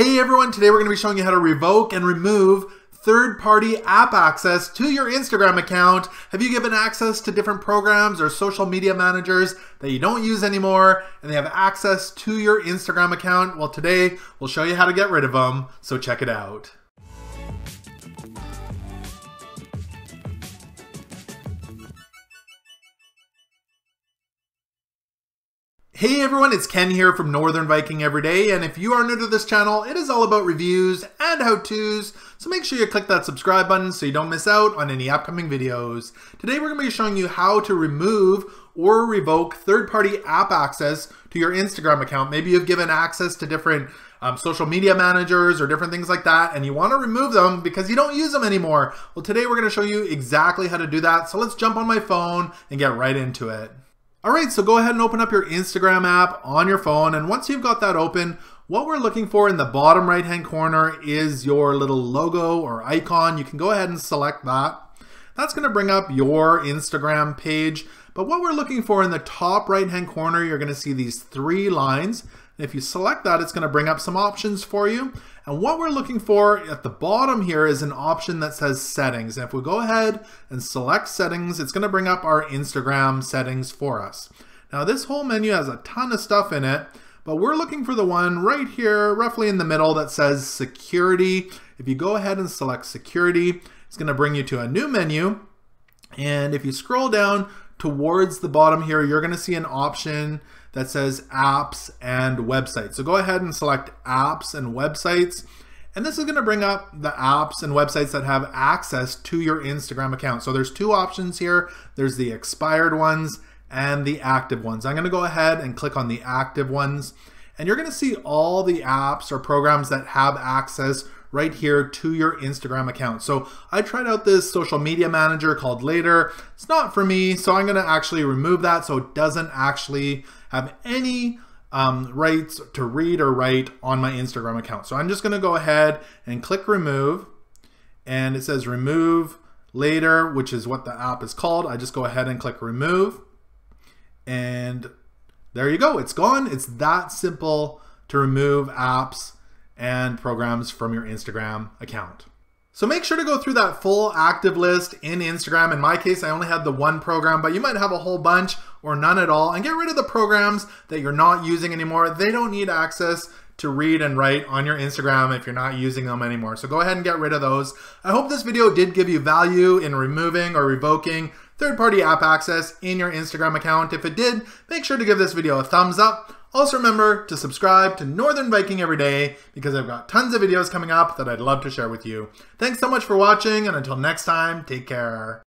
Hey everyone, today we're going to be showing you how to revoke and remove third-party app access to your Instagram account. Have you given access to different programs or social media managers that you don't use anymore and they have access to your Instagram account? Well, today we'll show you how to get rid of them, so check it out. Hey everyone, it's Ken here from Northern Viking Everyday, and if you are new to this channel, it is all about reviews and how-tos, so make sure you click that subscribe button so you don't miss out on any upcoming videos. Today we're going to be showing you how to remove or revoke third-party app access to your Instagram account. Maybe you've given access to different um, social media managers or different things like that, and you want to remove them because you don't use them anymore. Well, today we're going to show you exactly how to do that, so let's jump on my phone and get right into it. All right, so go ahead and open up your Instagram app on your phone. And once you've got that open, what we're looking for in the bottom right hand corner is your little logo or icon. You can go ahead and select that. That's gonna bring up your Instagram page. But what we're looking for in the top right hand corner, you're gonna see these three lines. If you select that, it's gonna bring up some options for you. And what we're looking for at the bottom here is an option that says settings. And if we go ahead and select settings, it's gonna bring up our Instagram settings for us. Now this whole menu has a ton of stuff in it, but we're looking for the one right here, roughly in the middle that says security. If you go ahead and select security, it's gonna bring you to a new menu. And if you scroll down towards the bottom here, you're gonna see an option that says apps and websites. So go ahead and select apps and websites. And this is gonna bring up the apps and websites that have access to your Instagram account. So there's two options here. There's the expired ones and the active ones. I'm gonna go ahead and click on the active ones. And you're gonna see all the apps or programs that have access right here to your Instagram account. So I tried out this social media manager called Later. It's not for me, so I'm gonna actually remove that so it doesn't actually have any um, rights to read or write on my Instagram account. So I'm just gonna go ahead and click remove and it says remove later, which is what the app is called. I just go ahead and click remove and there you go. It's gone. It's that simple to remove apps and programs from your Instagram account. So make sure to go through that full active list in Instagram. In my case, I only had the one program, but you might have a whole bunch or none at all and get rid of the programs that you're not using anymore. They don't need access to read and write on your Instagram if you're not using them anymore. So go ahead and get rid of those. I hope this video did give you value in removing or revoking third-party app access in your Instagram account. If it did, make sure to give this video a thumbs up. Also remember to subscribe to Northern Viking Everyday because I've got tons of videos coming up that I'd love to share with you. Thanks so much for watching and until next time, take care.